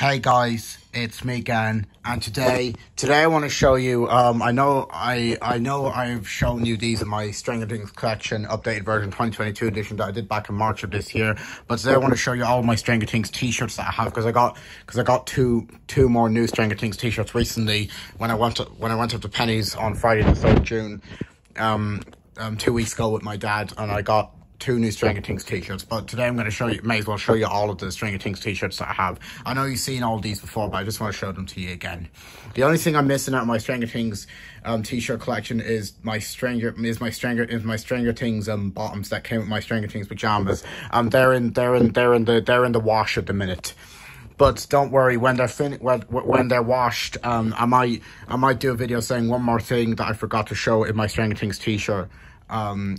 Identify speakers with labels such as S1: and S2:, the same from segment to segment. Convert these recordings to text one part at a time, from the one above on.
S1: Hey guys, it's me again, and today, today I want to show you. Um, I know, I, I know, I've shown you these in my Stranger Things collection, updated version, 2022 edition that I did back in March of this year. But today I want to show you all my Stranger Things T-shirts that I have because I got, because I got two, two more new Stranger Things T-shirts recently when I went to, when I went up to Penneys on Friday the third June, um, um, two weeks ago with my dad, and I got two new Stranger Things t-shirts, but today I'm going to show you, may as well show you all of the Stranger Things t-shirts that I have. I know you've seen all these before, but I just want to show them to you again. The only thing I'm missing out of my Stranger Things um, t-shirt collection is my Stranger is my Stranger is my Stranger Things um bottoms that came with my Stranger Things pajamas. Um, they're in they're in they're in the they're in the wash at the minute. But don't worry, when they're fin when, when they're washed, um, I might I might do a video saying one more thing that I forgot to show in my Stranger Things t-shirt. Um,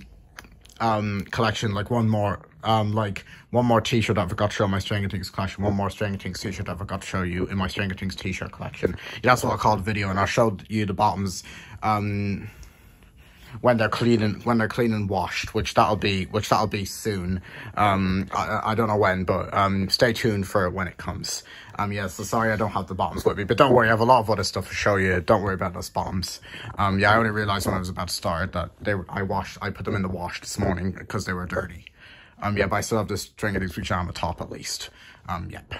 S1: um collection, like one more um like one more t-shirt I forgot to show my Stranger Things collection, one more Stranger Things t-shirt I forgot to show you in my Stranger Things t-shirt collection. Yeah, that's what I called video and I showed you the bottoms um when they're clean and when they're clean and washed, which that'll be which that'll be soon. Um, I, I don't know when, but um, stay tuned for when it comes. Um, yeah, so sorry I don't have the bottoms with me, but don't worry, I have a lot of other stuff to show you. Don't worry about those bottoms. Um, yeah, I only realized when I was about to start that they were, I washed, I put them in the wash this morning because they were dirty. Um, yeah, but I still have this Stranger Things pajama top at least. Um, yep.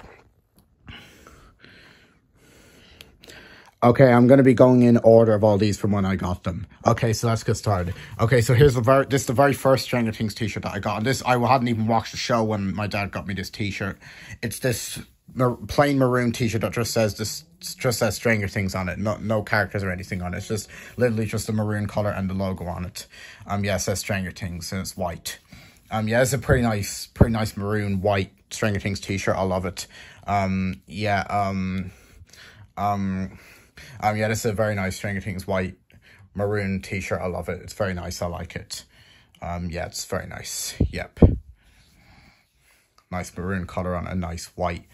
S1: Okay, I'm going to be going in order of all these from when I got them. Okay, so let's get started. Okay, so here's the very, this is the very first Stranger Things t-shirt that I got. And this, I hadn't even watched the show when my dad got me this t-shirt. It's this plain maroon t-shirt that just says this, just says Stranger Things on it. No, no characters or anything on it. It's just literally just the maroon color and the logo on it. Um, yeah, it says Stranger Things and it's white. Um, yeah, it's a pretty nice, pretty nice maroon white Stranger Things t-shirt. I love it. Um, yeah, um, um, um, yeah, this is a very nice Stranger Things white maroon t-shirt. I love it. It's very nice. I like it. Um, yeah, it's very nice. Yep. Nice maroon color on a nice white,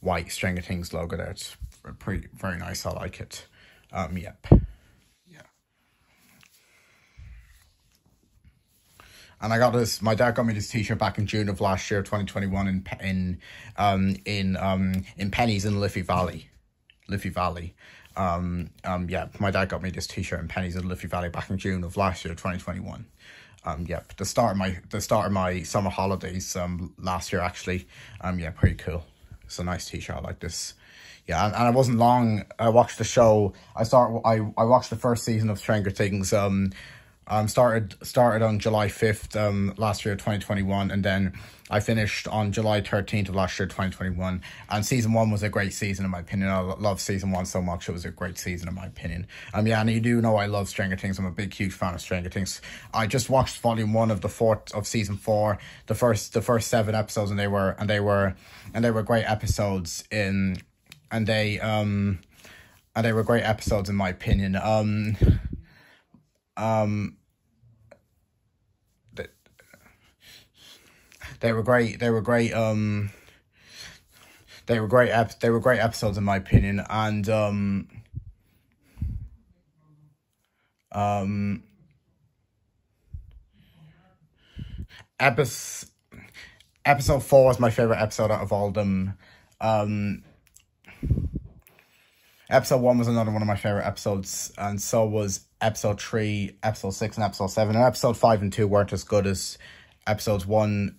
S1: white Stranger Things logo there. It's pretty, very nice. I like it. Um, yep. Yeah. And I got this, my dad got me this t-shirt back in June of last year, 2021 in, in, um, in, um, in Penneys in Liffey Valley. Liffey Valley. Um, um, yeah, my dad got me this t-shirt in Penneys in Liffey Valley back in June of last year, 2021. Um, yeah, the start of my the start of my summer holidays um last year actually. Um, yeah, pretty cool. It's a nice t-shirt. I like this. Yeah, and, and I wasn't long. I watched the show. I start. I I watched the first season of Stranger Things. Um, um, started started on July 5th um, last year, 2021, and then I finished on July 13th of last year, 2021. And season one was a great season, in my opinion. I love season one so much. It was a great season, in my opinion. Um, yeah, and you do know I love Stranger Things. I'm a big, huge fan of Stranger Things. I just watched volume one of the fourth of season four, the first the first seven episodes, and they were and they were and they were great episodes in and they um and they were great episodes in my opinion. Um um they were great they were great um they were great ep- they were great episodes in my opinion and um um episode episode 4 was my favorite episode out of all them. Um episode 1 was another one of my favorite episodes and so was episode 3, episode 6, and episode 7. And episode 5 and 2 weren't as good as episodes 1,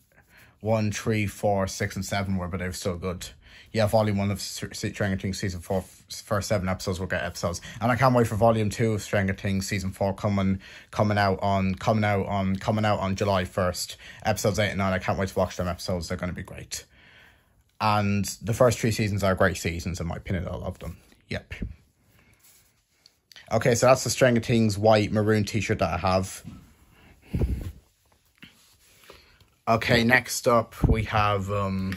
S1: 1, 3, 4, 6, and 7 were, but they were still good. Yeah, volume 1 of Stranger Things season 4, first 7 episodes will get episodes. And I can't wait for volume 2 of Stranger Things season 4 coming coming out on coming out on coming out on July 1st. Episodes 8 and 9, I can't wait to watch them episodes. They're going to be great. And the first three seasons are great seasons, in my opinion. I love them. Yep. Okay, so that's the Stranger Things white maroon t-shirt that I have. Okay, next up we have um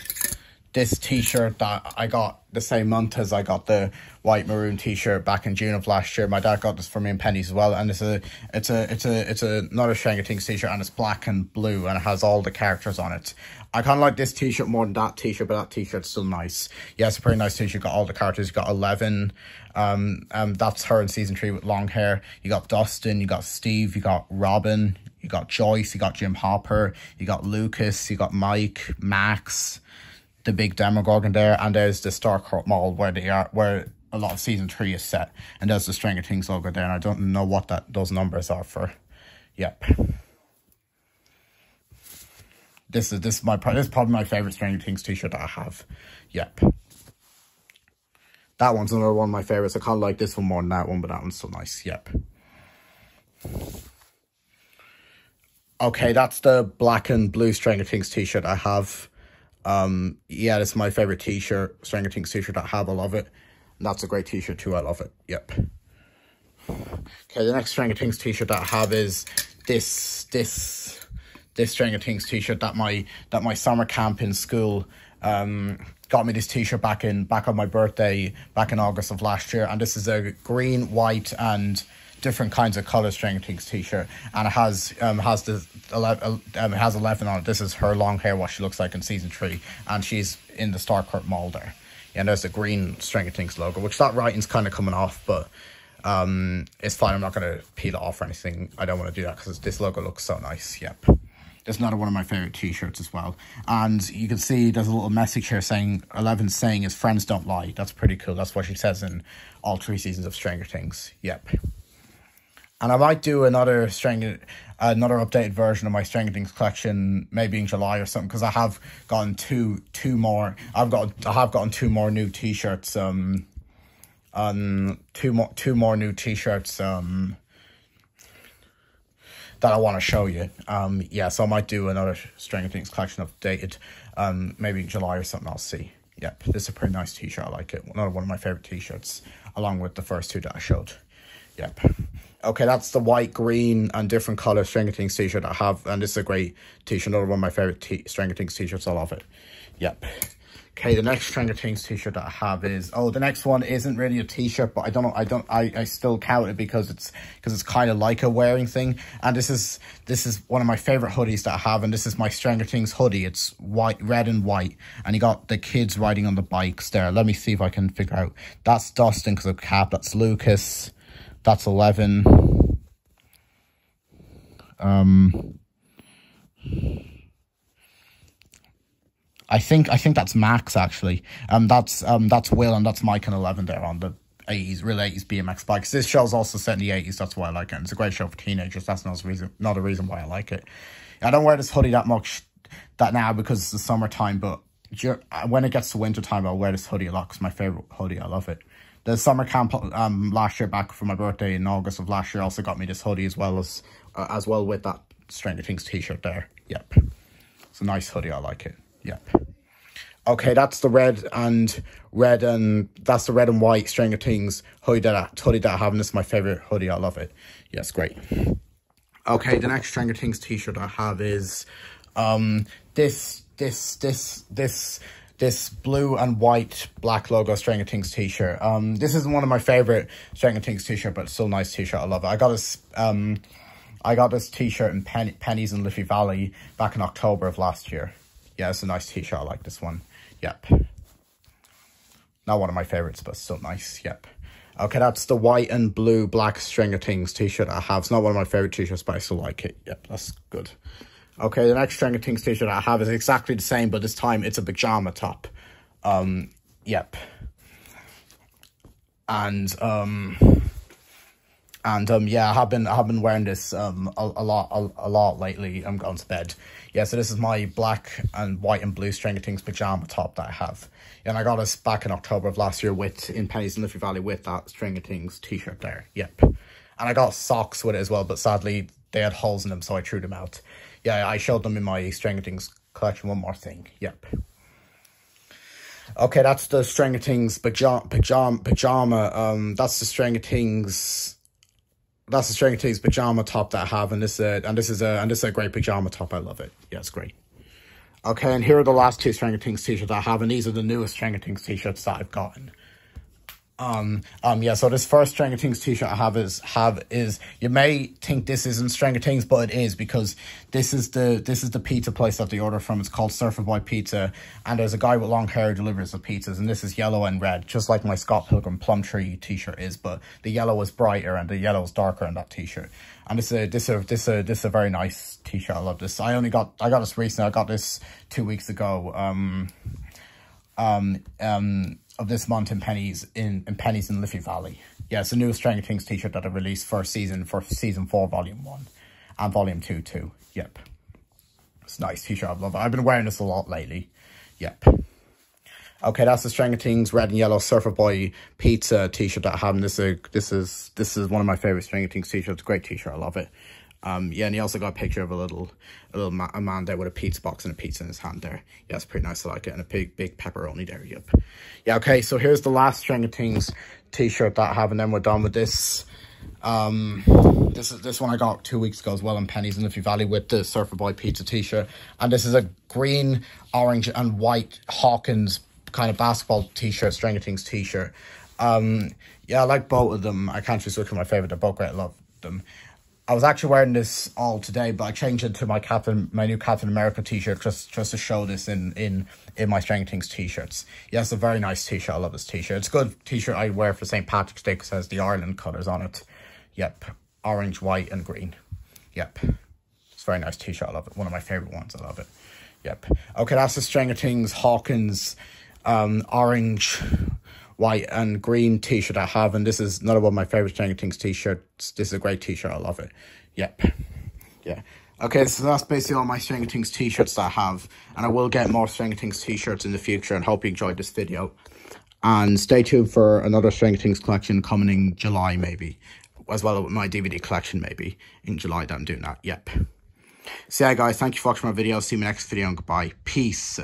S1: this t-shirt that I got the same month as I got the white maroon t-shirt back in June of last year. My dad got this for me in Penneys as well, and it's a it's a it's a it's a not a Stranger Things t-shirt, and it's black and blue, and it has all the characters on it. I kind of like this t-shirt more than that t-shirt, but that t-shirt's still nice. Yeah, it's a pretty nice t-shirt. Got all the characters. You got Eleven. Um, um, that's her in season three with long hair. You got Dustin. You got Steve. You got Robin. You got Joyce. You got Jim Hopper. You got Lucas. You got Mike. Max the big Demogorgon there, and there's the Starcourt Mall where they are, where a lot of season three is set, and there's the Stranger Things logo there, and I don't know what that those numbers are for. Yep. This is this is my this is probably my favorite Stranger Things t-shirt that I have. Yep. That one's another one of my favorites. I kind of like this one more than that one, but that one's still nice. Yep. Okay, that's the black and blue Stranger Things t-shirt I have. Um, yeah, is my favorite t-shirt, Stranger Things t-shirt I have. I love it. And that's a great t-shirt too. I love it. Yep. Okay, the next Stranger Things t-shirt that I have is this, this, this Stranger Things t-shirt that my, that my summer camp in school, um, got me this t-shirt back in, back on my birthday, back in August of last year. And this is a green, white, and different kinds of color Stranger Things t-shirt, and it has um has the 11, um, it has eleven on it. This is her long hair, what she looks like in season three, and she's in the Starcourt Mall there. And there's the green Stranger Things logo, which that writing's kind of coming off, but um, it's fine. I'm not gonna peel it off or anything. I don't want to do that because this logo looks so nice. Yep. There's another one of my favorite t-shirts as well. And you can see there's a little message here saying, Eleven saying his friends don't lie. That's pretty cool. That's what she says in all three seasons of Stranger Things. Yep. And I might do another Stranger, another updated version of my Stranger Things collection, maybe in July or something, because I have gotten two, two more. I've got, I have gotten two more new T-shirts. Um, um, two more, two more new T-shirts. Um, that I want to show you. Um, yeah, so I might do another Stranger Things collection updated, um, maybe July or something. I'll see. Yep, this is a pretty nice T-shirt. I like it. Another one of my favorite T-shirts, along with the first two that I showed. Yep. Okay, that's the white, green, and different color Stranger Things t-shirt I have. And this is a great t-shirt. Another one of my favorite t Stranger Things t-shirts. I love it. Yep. Okay, the next Stranger Things t-shirt that I have is, oh, the next one isn't really a t-shirt, but I don't know, I don't, I, I still count it because it's, because it's kind of like a wearing thing. And this is, this is one of my favorite hoodies that I have, and this is my Stranger Things hoodie. It's white, red and white, and you got the kids riding on the bikes there. Let me see if I can figure out. That's Dustin because of cap, that's Lucas. That's 11. Um, I think I think that's Max actually. Um, that's um that's Will and that's Mike and Eleven there on the 80s, real 80s BMX bikes. This show's also set in the 80s. That's why I like it. it's a great show for teenagers. That's not a reason, not a reason why I like it. I don't wear this hoodie that much that now because it's the summertime, but when it gets to wintertime, I'll wear this hoodie a lot because my favorite hoodie. I love it the summer camp um last year back for my birthday in August of last year also got me this hoodie as well as uh, as well with that Stranger Things t-shirt there. Yep. It's a nice hoodie. I like it. Yep. Okay, that's the red and red and that's the red and white Stranger Things hoodie that I, hoodie that I have and this is my favorite hoodie. I love it. Yes, great. Okay, the next Stranger Things t-shirt I have is um this this this this this blue and white black logo Stranger Things t-shirt. Um, this isn't one of my favorite Stranger Things t-shirt, but still nice t-shirt. I love it. I got this, um, I got this t-shirt in Pen Penneys in Liffey Valley back in October of last year. Yeah, it's a nice t-shirt. I like this one. Yep. Not one of my favorites, but still nice. Yep. Okay, that's the white and blue black Stranger Things t-shirt I have. It's not one of my favorite t-shirts, but I still like it. Yep, that's good. Okay, the next Stranger Things t-shirt I have is exactly the same, but this time it's a pajama top. Um, yep. And, um, and, um, yeah, I have been, I have been wearing this, um, a, a lot, a, a, lot lately. I'm going to bed. Yeah, so this is my black and white and blue Stranger Things pajama top that I have. And I got this back in October of last year with, in Penneys in Liffey Valley with that Stranger Things t-shirt there. Yep. And I got socks with it as well, but sadly they had holes in them, so I threw them out yeah, I showed them in my Stranger Things collection. One more thing. Yep. Okay, that's the Stranger Things pajama, pajama, pajama. Um, that's the Stranger Things. That's the Stranger Things pajama top that I have, and this uh, and this is a and this is a great pajama top. I love it. Yeah, it's great. Okay, and here are the last two Stranger Things t-shirts I have, and these are the newest Stranger Things t-shirts that I've gotten. Um, um, yeah, so this first Stranger Things t-shirt I have is, have is, you may think this isn't Stranger Things, but it is because this is the, this is the pizza place that they order from. It's called Surfer Boy Pizza. And there's a guy with long hair who delivers the pizzas. And this is yellow and red, just like my Scott Pilgrim Plum Tree t-shirt is. But the yellow is brighter and the yellow is darker in that t-shirt. And this is a, this is a, this is a, this is a very nice t-shirt. I love this. I only got, I got this recently. I got this two weeks ago. Um, um, um, of this month in Penneys in, in Penneys in Liffey Valley. Yeah, it's a new Stranger Things t-shirt that I released for season for season four, volume one, and volume two too. Yep, it's nice t-shirt. I love it. I've been wearing this a lot lately. Yep. Okay, that's the Stranger Things red and yellow Surfer Boy pizza t-shirt that I have. And this is this is this is one of my favorite Stranger Things t-shirts. Great t-shirt. I love it. Um, yeah, and he also got a picture of a little, a little ma a man there with a pizza box and a pizza in his hand there. Yeah, it's pretty nice. I like it. And a big, big pepperoni there. Yep. Yeah, okay. So here's the last Stranger Things t-shirt that I have. And then we're done with this. Um, this is this one I got two weeks ago as well in Penneys in Liffey Valley with the Surfer Boy pizza t-shirt. And this is a green, orange and white Hawkins kind of basketball t-shirt, Stranger Things t-shirt. Um, yeah, I like both of them. I can't choose which one my favorite. They're both great. I love them. I was actually wearing this all today, but I changed it to my Captain, my new Captain America t-shirt just just to show this in in in my Stranger Things t-shirts. Yeah, a very nice t-shirt. I love this t-shirt. It's a good t-shirt I wear for St. Patrick's Day because it has the Ireland colours on it. Yep, orange, white, and green. Yep, it's a very nice t-shirt. I love it. One of my favorite ones. I love it. Yep. Okay, that's the Stranger Things Hawkins um, orange white and green t-shirt I have. And this is another one of my favorite Stranger Things t-shirts. This is a great t-shirt. I love it. Yep. Yeah. Okay, so that's basically all my Stranger Things t-shirts that I have. And I will get more Stranger Things t-shirts in the future and hope you enjoyed this video. And stay tuned for another Stranger Things collection coming in July, maybe. As well as my DVD collection, maybe, in July that I'm doing that. Yep. So yeah, guys, thank you for watching my video. See you in my next video and goodbye. Peace.